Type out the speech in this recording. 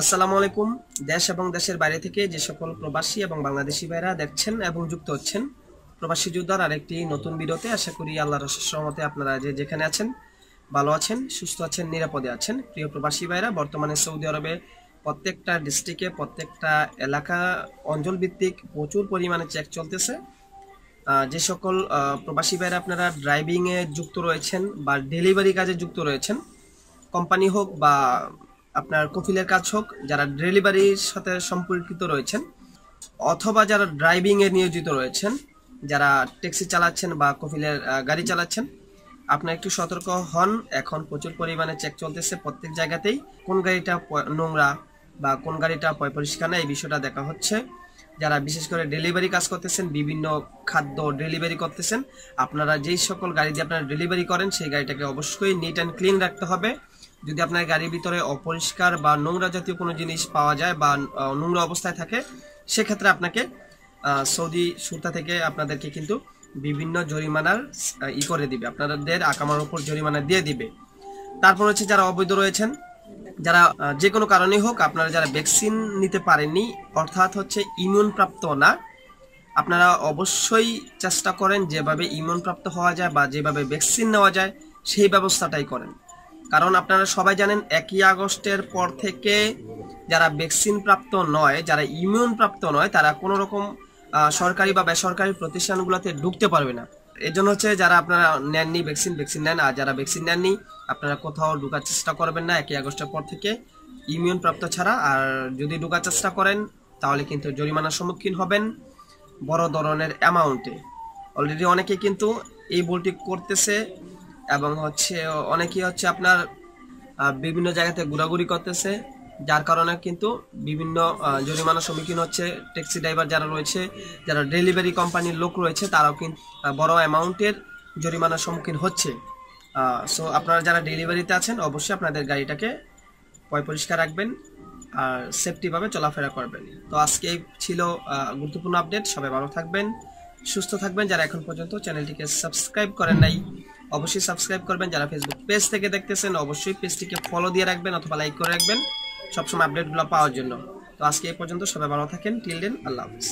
আসসালামু আলাইকুম। দেশ এবং দেশের বাইরে থেকে যে সকল প্রবাসী এবং বাংলাদেশি ভাইরা দেখছেন এবং যুক্ত হচ্ছেন, প্রবাসী যোদ্ধার আরেকটি নতুন ভিডিওতে আশা করি আল্লাহর সহমতে আপনারা যে যেখানে আছেন, ভালো আছেন, সুস্থ আছেন, নিরাপদে আছেন। প্রিয় প্রবাসী ভাইরা, বর্তমানে সৌদি আরবে প্রত্যেকটা ডিস্ট্রিক্টে, প্রত্যেকটা এলাকা অঞ্চল ভিত্তিক প্রচুর পরিমাণে চেক চলতেছে। যে সকল প্রবাসী ভাইরা আপনারা ড্রাইভিংয়ে যুক্ত রয়েছেন বা ডেলিভারি কাজে যুক্ত রয়েছেন কোম্পানি হোক বা আপনার কফিলের কাজ হোক, যারা ডেলিভারির সাথে সম্পর্কিত রয়েছেন, অথবা যারা ড্রাইভিং এ নিয়োজিত রয়েছেন, যারা ট্যাক্সি চালাচ্ছেন বা কফিলের গাড়ি চালাচ্ছেন, আপনার একটু সতর্ক হন। এখন প্রচুর পরিমাণে চেক চলতেছে প্রত্যেক জায়গাতেই। কোন গাড়িটা নোংরা বা কোন গাড়িটা পয়, পরিষ্কার না, এই বিষয়টা দেখা হচ্ছে। যারা বিশেষ করে ডেলিভারি কাজ করতেছেন, বিভিন্ন খাদ্য ডেলিভারি করতেছেন, আপনারা যেই সকল গাড়ি দিয়ে আপনারা ডেলিভারি করেন, সেই গাড়িটাকে অবশ্যই নিট অ্যান্ড ক্লিন রাখতে হবে। যদি আপনার গাড়ির ভিতরে অপরিষ্কার বা নোংরা জাতীয় কোনো জিনিস পাওয়া যায় বা নোংরা অবস্থায় থাকে, সেক্ষেত্রে আপনাকে সৌদি সুরতা থেকে আপনাদেরকে কিন্তু বিভিন্ন জরিমানার ই করে দিবে। আপনাদের আকামার উপর জরিমানা দিয়ে দিবে। তারপর হচ্ছে যারা অবৈধ রয়েছেন, যারা যে কোনো কারণেই হোক আপনারা যারা ভ্যাকসিন নিতে পারেননি, অর্থাৎ হচ্ছে ইমিউন প্রাপ্ত না, আপনারা অবশ্যই চেষ্টা করেন যেভাবে ইমিউন প্রাপ্ত হওয়া যায় বা যেভাবে ভ্যাকসিন নেওয়া যায়, সেই ব্যবস্থাটাই করেন। কারণ আপনারা সবাই জানেন একই আগস্টের পর থেকে যারা ভ্যাকসিন প্রাপ্ত নয়, যারা ইমিউন প্রাপ্ত নয়, তারা কোনো রকম সরকারি বা বেসরকারি প্রতিষ্ঠানগুলোতে ঢুকতে পারবে না। এই জন্য হচ্ছে যারা আপনারা নেননি ভ্যাকসিন ভ্যাকসিন নেন। আর যারা ভ্যাকসিন নেননি, আপনারা কোথাও ঢুকার চেষ্টা করবেন না একই আগস্টের পর থেকে। ইমিউন প্রাপ্ত ছাড়া, আর যদি ঢুকার চেষ্টা করেন, তাহলে কিন্তু জরিমানার সম্মুখীন হবেন বড় ধরনের অ্যামাউন্টে অলরেডি অনেকে কিন্তু এই বলটি করতেছে। এবং হচ্ছে অনেকেই হচ্ছে আপনার বিভিন্ন জায়গাতে ঘোরাঘুরি করতেছে, যার কারণে কিন্তু বিভিন্ন জরিমানার সম্মুখীন হচ্ছে ট্যাক্সি ড্রাইভার যারা রয়েছে, যারা ডেলিভারি কোম্পানির লোক রয়েছে, তারাও কিন্তু বড় অ্যামাউন্টের জরিমানার সম্মুখীন হচ্ছে। সো আপনারা যারা ডেলিভারিতে আছেন, অবশ্যই আপনাদের গাড়িটাকে পয় পরিষ্কার রাখবেন আর সেফটিভাবে চলাফেরা করবেন। তো আজকে ছিল গুরুত্বপূর্ণ আপডেট সবাই ভালো থাকবেন, সুস্থ থাকবেন। যারা এখন পর্যন্ত চ্যানেলটিকে সাবস্ক্রাইব করেন নাই অবশ্যই সাবস্ক্রাইব করবেন। যারা ফেসবুক পেজ থেকে দেখতেছেন, অবশ্যই পেজটিকে ফলো দিয়ে রাখবেন অথবা লাইক করে রাখবেন। সবসময় আপডেটগুলো পাওয়ার জন্য। তো আজকে এই পর্যন্ত সবাই ভালো থাকেন। টিল দেন আল্লাহ হাফিজ।